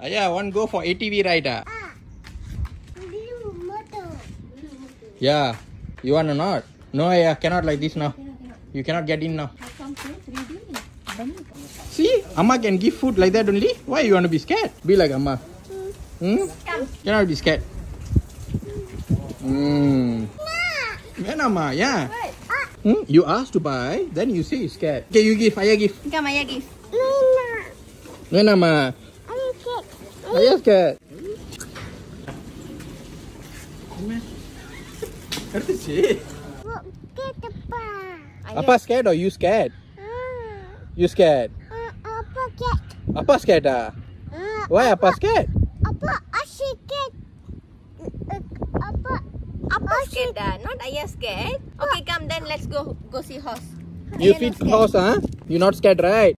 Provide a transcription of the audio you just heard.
Ayah, want go for ATV ride? Ah? Ah. Blue motor. Yeah. You want or not? No, Ayah, cannot like this now. You cannot get in now. How come so 3D? Bunny come. See, Amma can give food like that only. Why you want to be scared? Be like Amma. Hmm? Cannot be scared. Hmm. Nah. When Amma? Yeah. Hmm? You ask to buy, then you say you scared. Okay, you give. Ayah give. Come, Ayah give. Nina. When Amma? I'm scared. Ayah scared. Kardushe. Look, get the. Ayah. Appa scared or you scared? Ah. You scared? Ah, apa get? Appa scared ah? Ah, Why Appa scared? apa? Uh, apa? Apa scared dah? Not Ayah scared. Okay, come then let's go go see horse. You feed horse, huh? You not scared, right?